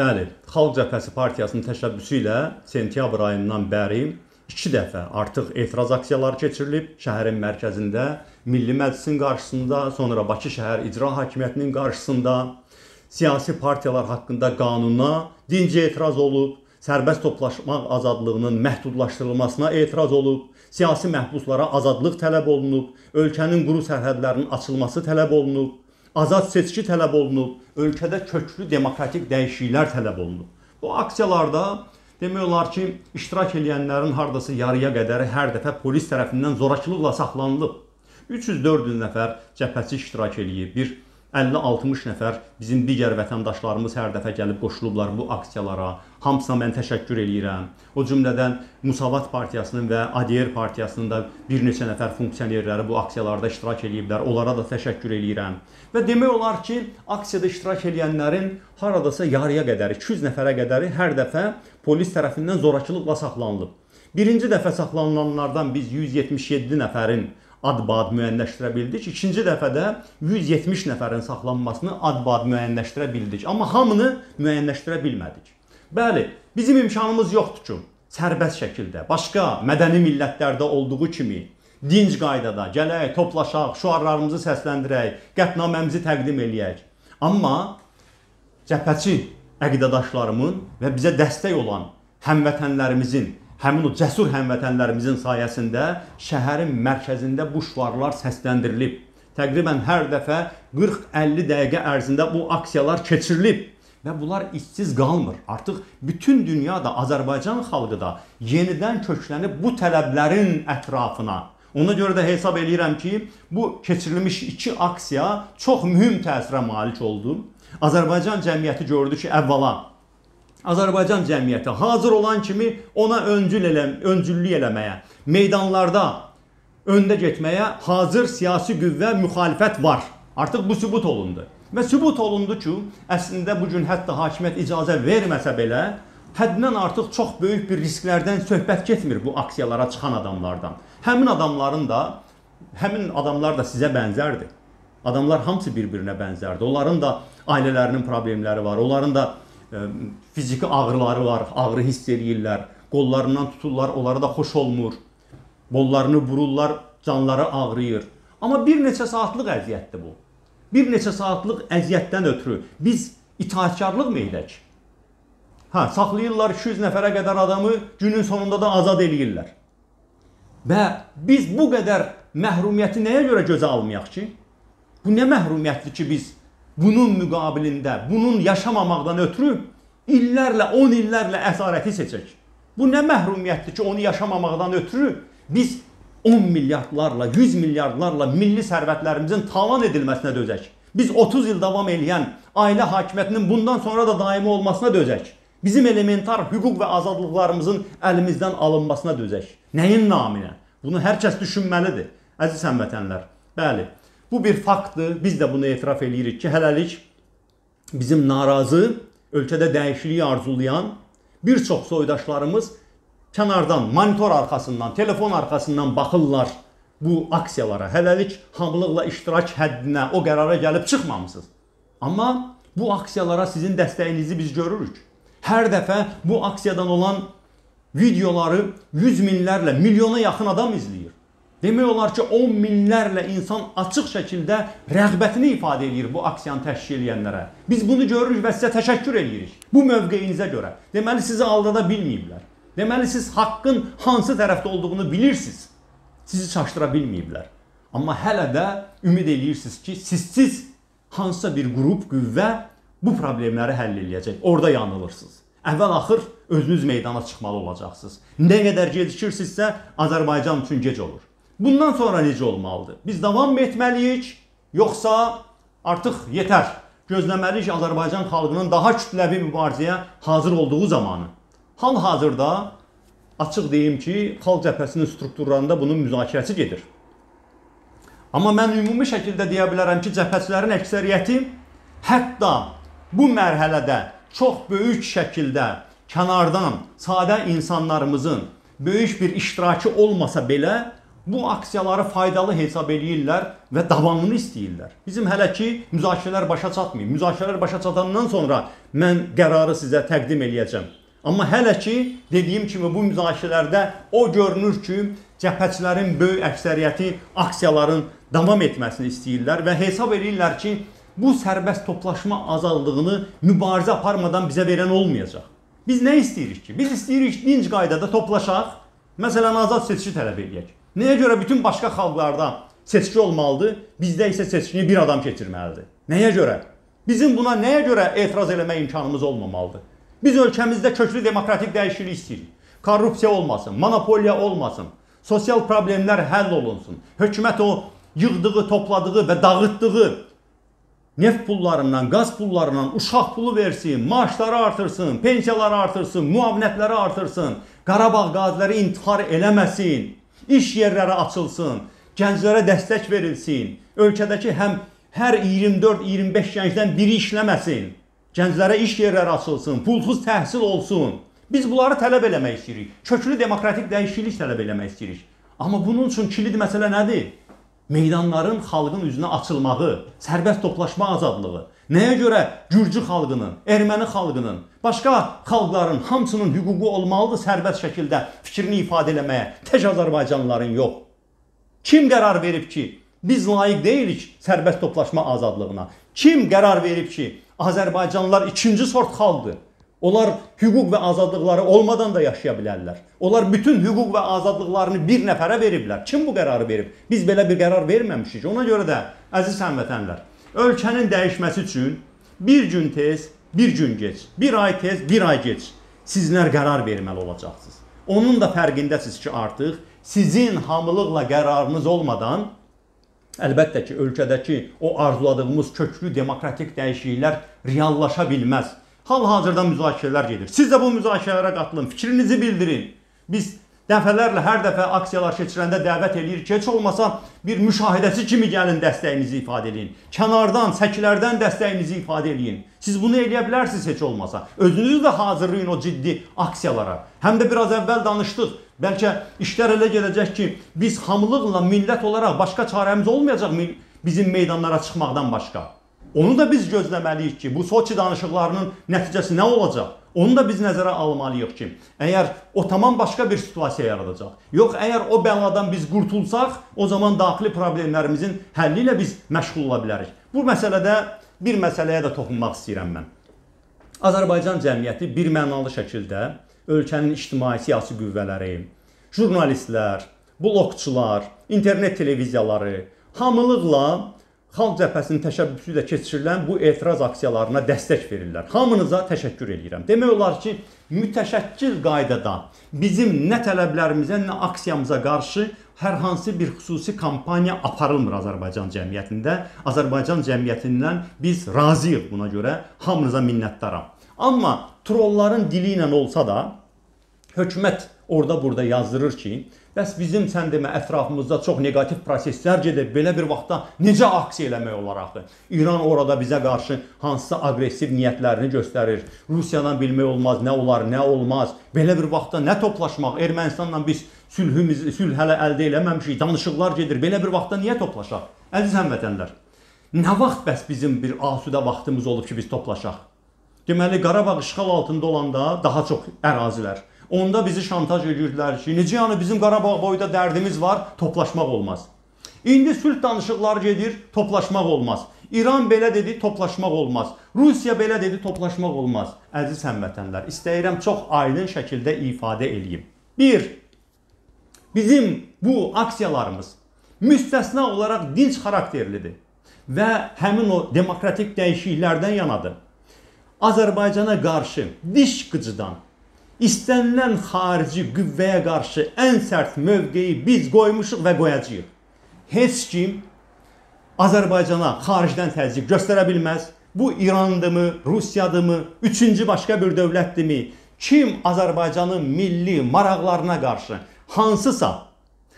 Bəli, Xalq Cəbhəsi Partiyasının təşəbbüsü ilə sentyabr ayından bəri 2 dəfə artıq etiraz aksiyaları keçirilib. Şəhərin mərkəzində, Milli Məclisin qarşısında, sonra Bakı şəhər İcra Hakimiyyətinin qarşısında. Siyasi partiyalar haqqında qanuna dinc etiraz olub, sərbəst toplaşmaq azadlığının məhdudlaşdırılmasına etiraz olub, siyasi məhbuslara azadlıq tələb olunub, ölkənin quru sərhədlərinin açılması tələb olunub, azad seçki tələb olunub, ölkədə köklü demokratik dəyişikliklər tələb olunub. Bu aksiyalarda demək olar ki, iştirak edənlərin hardasa yarıya qədəri hər dəfə polis tərəfindən zorakılıqla saxlanılıb. 300-400 nəfər cəbhəçi iştirak eləyib. Bir 50-60 nəfər bizim digər vətəndaşlarımız hər dəfə gəlib qoşulublar bu aksiyalara. Hamısına mən təşəkkür eləyirəm. O cümlədən Musavat partiyasının və ADR partiyasının da bir neçə nəfər funksionerləri bu aksiyalarda iştirak eləyiblər. Onlara da təşəkkür eləyirəm. Və demək olar ki, aksiyada iştirak edənlərin haradasa yarıya qədər, 200 nəfərə qədəri hər dəfə polis tərəfindən zorakılıqla saxlanılıb. Birinci dəfə saxlanılanlardan biz 177 nəfərin ad-bad müəyyənləşdirə bildik. İkinci dəfədə 170 nəfərin saxlanmasını ad-bad müəyyənləşdirə bildik. Amma hamını müəyyənləşdirə bilmədik. Bəli, bizim imkanımız yoxdur ki, sərbəst şəkildə, başqa mədəni millətlərdə olduğu kimi dinc qaydada gələk, toplaşaq, şüarlarımızı səsləndirək, qətnaməmizi təqdim eləyək. Amma cəbhəçi əqidədaşlarımın və bizə dəstək olan həmvətənlərimizin həmin o cəsur həmvətənlərimizin sayəsində şəhərin mərkəzində bu şüarlar səsləndirilib. Təqribən hər dəfə 40-50 dəqiqə ərzində bu aksiyalar keçirilib və bunlar işsiz qalmır. Artıq bütün dünyada Azərbaycan xalqı da yenidən köklənib bu tələblərin ətrafına. Ona görə də hesab eləyirəm ki, bu keçirilmiş iki aksiya çox mühüm təsirə malik oldu. Azərbaycan cəmiyyəti gördü ki, əvvəla Azərbaycan cəmiyyəti hazır olan kimi ona öncül elə, öncüllük eləməyə, meydanlarda öndə getməyə hazır siyasi qüvvə müxalifət var. Artıq bu sübut olundu. Və sübut olundu ki, əslində bu gün hətta hakimiyyət icazə verməsə belə, həddindən artıq çox böyük bir risklərdən söhbət getmir bu aksiyalara çıxan adamlardan. Həmin adamların da həmin adamlar da sizə bənzərdir. Adamlar hamısı bir-birinə bənzərdir. Onların da ailələrinin problemləri var. Onların da fiziki ağrıları var, ağrı hiss eləyirlər. Qollarından tuturlar, onlara da xoş olmur. Qollarını vururlar, canları ağrıyır. Amma bir neçə saatlıq əziyyətdir bu. Bir neçə saatlıq əziyyətdən ötürü biz itaatkarlıq mı edək? Hə, saxlayırlar 200 nəfərə qədər adamı, günün sonunda da azad eləyirlər. Və biz bu qədər məhrumiyyəti nəyə görə gözə almayaq ki? Bu nə məhrumiyyətdir ki, biz bunun müqabilində, bunun yaşamamaqdan ötürü illərlə, 10 illərlə əsarəti seçək. Bu nə məhrumiyyətdir ki, onu yaşamamaqdan ötürü biz 10 milyardlarla, 100 milyardlarla milli sərvətlərimizin talan edilməsinə dözək. Biz 30 il davam eləyən ailə hakimiyyətinin bundan sonra da daimi olmasına dözək. Bizim elementar hüquq və azadlıqlarımızın əlimizdən alınmasına dözək. Nəyin naminə? Bunu hər kəs düşünməlidir. Əziz həmvətənlər. Bəli, Bu bir faktdır. Biz də bunu etiraf eləyirik ki, hələlik bizim narazı, ölkədə dəyişikliyi arzulayan bir çox soydaşlarımız kənardan, monitor arxasından, telefon arxasından baxırlar bu aksiyalara. Hələlik hamılıqla iştirak həddinə, o qərara gəlib çıxmamısınız. Amma bu aksiyalara sizin dəstəyinizi biz görürük. Hər dəfə bu aksiyadan olan videoları yüz minlərlə, milyona yaxın adam izləyir. Demək olar ki, 10 minlərlə insan açıq şəkildə rəğbətini ifadə edir bu aksiyanı təşkil edənlərə. Biz bunu görürük və sizə təşəkkür edirik. Bu mövqeyinizə görə. Deməli sizi aldada bilməyiblər. Deməli siz haqqın hansı tərəfdə olduğunu bilirsiniz. Sizi çaşdıra bilməyiblər. Amma hələ də ümid eləyirsiniz ki, sizsiz hansısa bir qrup, qüvvə bu problemləri həll eləyəcək. Orada yanılırsınız. Əvvəl axır özünüz meydana çıxmalı olacaqsınız. Nə qədər gecikirsinizsə, Azərbaycan üçün gec olur. Bundan sonra necə olmalıdır? Biz davam etməliyik, yoxsa artıq yetər? Gözləməliyik Azərbaycan xalqının daha kütləvi mübarizəyə hazır olduğu zamanı. Hal-hazırda açıq deyim ki, xalq cəbhəsinin strukturlarında bunun müzakirəsi gedir. Amma mən ümumi şəkildə deyə bilərəm ki, cəbhəçilərin əksəriyyəti hətta bu mərhələdə çox böyük şəkildə kənardan sadə insanlarımızın böyük bir iştirakı olmasa belə bu aksiyaları faydalı hesab eləyirlər və davamını istəyirlər. Bizim hələ ki müzakirələr başa çatmayıb. Müzakirələr başa çatandan sonra mən qərarı sizə təqdim eləyəcəm. Amma hələ ki dediyim kimi bu müzakirələrdə o görünür ki, cəbhəçilərin böyük əksəriyyəti aksiyaların davam etməsini istəyirlər və hesab edirlər ki, bu sərbəst toplaşma azadlığını mübarizə aparmadan bizə verən olmayacaq. Biz nə istəyirik ki? Biz istəyirik dinc qaydada toplaşaq, məsələn azad seçki tələb edək. Nəyə görə bütün başqa xalqlarda seçki olmalıdır, bizdə isə seçkini bir adam keçirməlidir? Nəyə görə? Bizim buna nəyə görə etiraz eləmək imkanımız olmamalıdır? Biz ölkəmizdə köklü demokratik dəyişiklik istəyirik. Korrupsiya olmasın, monopoliya olmasın, sosial problemlər həll olunsun. Hökumət o yığdığı, topladığı və dağıtdığı neft pullarından, qaz pullarından uşaq pulu versin, maaşları artırsın, pensiyaları artırsın, müavinətləri artırsın, Qarabağ qaziləri intihar eləməsin, iş yerləri açılsın, gənclərə dəstək verilsin, ölkədəki həm hər 24-25 gəncdən biri işləməsin, gənclərə iş yerləri açılsın, pulsuz təhsil olsun. Biz bunları tələb eləmək istəyirik. Köklü demokratik dəyişiklik tələb eləmək istəyirik. Amma bunun üçün kilid məsələ nədir? meydanların xalqın üzünə açılmağı, sərbəst toplaşma azadlığı, nəyə görə Gürcü xalqının, erməni xalqının, başqa xalqların hamısının hüququ olmalıdır sərbəst şəkildə fikrini ifadə eləməyə, tək Azərbaycanlıların yox. Kim qərar verib ki, biz layiq deyilik sərbəst toplaşma azadlığına? Kim qərar verib ki, Azərbaycanlılar ikinci sort xalqdır? Onlar hüquq və azadlıqları olmadan da yaşaya bilərlər. Onlar bütün hüquq və azadlıqlarını bir nəfərə veriblər. Kim bu qərarı verib? Biz belə bir qərar verməmişik. Ona görə də əziz həmvətənlər, ölkənin dəyişməsi üçün bir gün tez, bir gün gec, bir ay tez, bir ay gec sizlər qərar verməli olacaqsınız. Onun da fərqindəsiz ki, artıq sizin hamılıqla qərarınız olmadan əlbəttə ki, ölkədəki o arzuladığımız köklü demokratik dəyişikliklər reallaşa bilməz. Hal-hazırda müzakirələr gedir. Siz də bu müzakirələrə qatılın, fikrinizi bildirin. Biz dəfələrlə hər dəfə aksiyalar keçirəndə dəvət eləyirik ki, heç olmasa bir müşahidəçi kimi gəlin dəstəyinizi ifadə edin. Kənardan, səkilərdən dəstəyinizi ifadə edin. Siz bunu eləyə bilərsiniz heç olmasa. Özünüzü də hazırlayın o ciddi aksiyalara. Həm də biraz əvvəl danışdıq. Bəlkə işlər elə gələcək ki, biz hamılıqla millət olaraq başqa çarəmiz olmayacaq bizim meydanlara çıxmaqdan başqa. Onu da biz gözləməliyik ki, bu Soçi danışıqlarının nəticəsi nə olacaq? Onu da biz nəzərə almalıyıq ki, əgər o tamam başqa bir situasiya yaradacaq. Yox, əgər o bəladan biz qurtulsaq, o zaman daxili problemlərimizin həlli ilə biz məşğul ola bilərik. Bu məsələdə bir məsələyə də toxunmaq istəyirəm mən. Azərbaycan cəmiyyəti bir mənalı şəkildə ölkənin ictimai siyasi qüvvələri, jurnalistlər, blokçular, internet televiziyaları hamılıqla Xalq Cəbhəsinin təşəbbüsü ilə keçirilən bu etiraz aksiyalarına dəstək verirlər. Hamınıza təşəkkür edirəm. Demək olar ki, mütəşəkkil qaydada bizim nə tələblərimizə, nə aksiyamıza qarşı hər hansı bir xüsusi kampaniya aparılmır Azərbaycan cəmiyyətində. Azərbaycan cəmiyyətindən biz razıyıq buna görə. Hamınıza minnətdaram. Amma trolların dili ilə olsa da hökumət orada burada yazdırır ki, Bəs bizim sən demə ətrafımızda çox neqativ proseslər gedir. Belə bir vaxtda necə aksiya eləmək olar axı? İran orada bizə qarşı hansısa aqressiv niyyətlərini göstərir. Rusiyadan bilmək olmaz, nə olar, nə olmaz. Belə bir vaxtda nə toplaşmaq? Ermənistanla biz sülhümüz sülh hələ əldə eləməmişik. Danışıqlar gedir. Belə bir vaxtda niyə toplaşaq? Əziz həmvətənlər, nə vaxt bəs bizim bir asudə vaxtımız olub ki, biz toplaşaq? Deməli Qarabağ işğal altında olanda daha çox ərazilər Onda bizi şantaj edirdilər ki, necə yəni bizim Qarabağ boyda dərdimiz var, toplaşmaq olmaz. İndi sülh danışıqları gedir, toplaşmaq olmaz. İran belə dedi, toplaşmaq olmaz. Rusiya belə dedi, toplaşmaq olmaz. Əziz həmvətənlər, istəyirəm çox aydın şəkildə ifadə eləyim. 1. Bizim bu aksiyalarımız müstəsna olaraq dinc xarakterlidir və həmin o demokratik dəyişikliklərdən yanadır. Azərbaycana qarşı diş qıcıdan istənilən xarici qüvvəyə qarşı ən sərt mövqeyi biz qoymuşuq və qoyacağıq. Heç kim Azərbaycana xaricdən təzyiq göstərə bilməz. Bu İrandımı, Rusiyadımı, üçüncü başqa bir dövlətdimi? Kim Azərbaycanın milli maraqlarına qarşı hansısa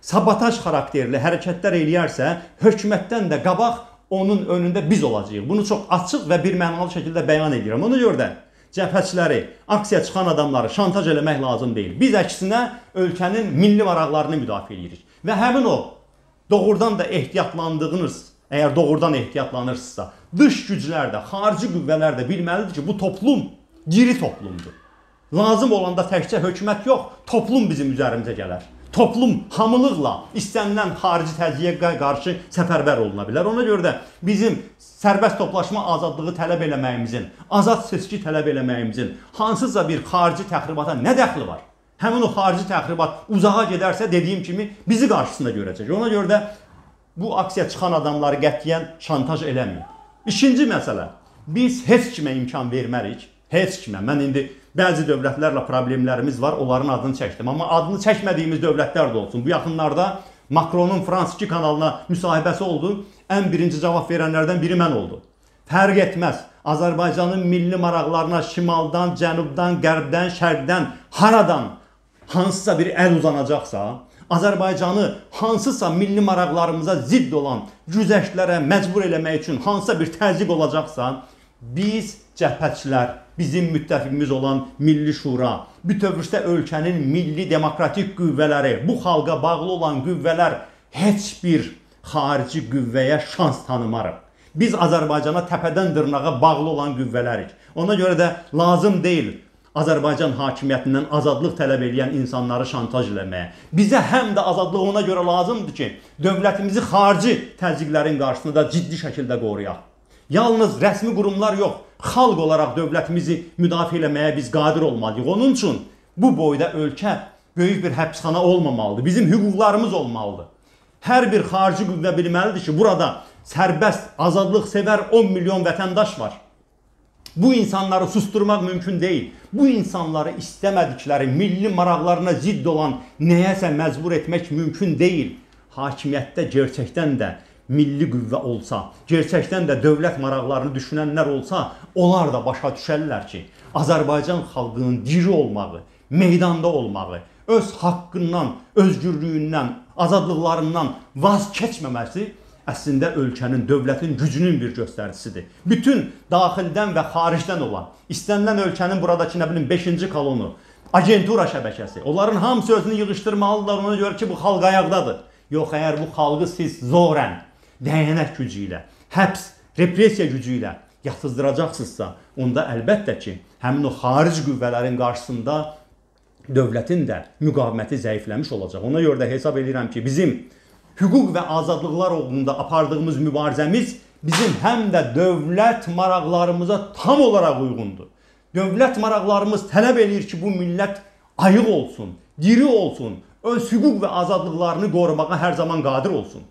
sabotaj xarakterli hərəkətlər eləyərsə, hökumətdən də qabaq onun önündə biz olacağıq. Bunu çox açıq və bir mənalı şəkildə bəyan edirəm. Ona görə də cəbhəçiləri, aksiya çıxan adamları şantaj eləmək lazım deyil. Biz əksinə ölkənin milli maraqlarını müdafiə edirik. Və həmin o doğrudan da ehtiyatlandığınız, əgər doğrudan ehtiyatlanırsınızsa, dış güclər də, xarici qüvvələr də bilməlidir ki, bu toplum diri toplumdur. Lazım olanda təkcə hökumət yox, toplum bizim üzərimizə gələr. Toplum hamılıqla istənilən xarici təzyiqə qarşı səfərbər oluna bilər. Ona görə də bizim sərbəst toplaşma azadlığı tələb eləməyimizin, azad seçki tələb eləməyimizin hansısa bir xarici təxribata nə dəxli var? Həmin o xarici təxribat uzağa gedərsə dediyim kimi bizi qarşısında görəcək. Ona görə də bu aksiya çıxan adamları qətiyyən şantaj eləməyin. İkinci məsələ, biz heç kimə imkan vermərik. Heç kimə. Mən indi bəzi dövlətlərlə problemlərimiz var, onların adını çəkdim. Amma adını çəkmədiyimiz dövlətlər də olsun. Bu yaxınlarda Macronun Frans 2 kanalına müsahibəsi oldu. Ən birinci cavab verənlərdən biri mən oldum. Fərq etməz. Azərbaycanın milli maraqlarına şimaldan, cənubdan, qərbdən, şərqdən, haradan hansısa bir əl uzanacaqsa, Azərbaycanı hansısa milli maraqlarımıza zidd olan güzəştlərə məcbur eləmək üçün hansısa bir təzyiq olacaqsa, biz cəbhəçilər, bizim müttəfiqimiz olan Milli Şura, bütövlükdə ölkənin milli demokratik qüvvələri, bu xalqa bağlı olan qüvvələr heç bir xarici qüvvəyə şans tanımarıq. Biz Azərbaycana təpədən dırnağa bağlı olan qüvvələrik. Ona görə də lazım deyil Azərbaycan hakimiyyətindən azadlıq tələb edən insanları şantaj eləməyə. Bizə həm də azadlıq ona görə lazımdır ki, dövlətimizi xarici təzyiqlərin qarşısında ciddi şəkildə qoruyaq. Yalnız rəsmi qurumlar yox, xalq olaraq dövlətimizi müdafiə etməyə biz qadir olmalıyıq. Onun üçün bu boyda ölkə böyük bir həbsxana olmamalıdır. Bizim hüquqlarımız olmalıdır. Hər bir xarici qüvvə bilməlidir ki, burada sərbəst, azadlıq sevər 10 milyon vətəndaş var. Bu insanları susturmaq mümkün deyil. Bu insanları istəmədikləri milli maraqlarına zidd olan nəyəsə məcbur etmək mümkün deyil. Hakimiyyətdə gerçəkdən də milli qüvvə olsa, gerçəkdən də dövlət maraqlarını düşünənlər olsa, onlar da başa düşərlər ki, Azərbaycan xalqının diri olmağı, meydanda olmağı, öz haqqından, özgürlüyündən, azadlıqlarından vaz keçməməsi əslində ölkənin, dövlətin gücünün bir göstəricisidir. Bütün daxildən və xaricdən olan, istənilən ölkənin buradakı nə bilim 5-ci kolonu, agentura şəbəkəsi, onların hamısı özünü yığışdırmalıdırlar ona görə ki, bu xalq ayaqdadır. Yox, əgər bu xalqı siz zorən dəyənək gücü ilə, həbs, repressiya gücü ilə yatızdıracaqsınızsa, onda əlbəttə ki, həmin o xarici qüvvələrin qarşısında dövlətin də müqaviməti zəifləmiş olacaq. Ona görə də hesab edirəm ki, bizim hüquq və azadlıqlar uğrunda apardığımız mübarizəmiz bizim həm də dövlət maraqlarımıza tam olaraq uyğundur. Dövlət maraqlarımız tələb eləyir ki, bu millət ayıq olsun, diri olsun, öz hüquq və azadlıqlarını qorumağa hər zaman qadir olsun.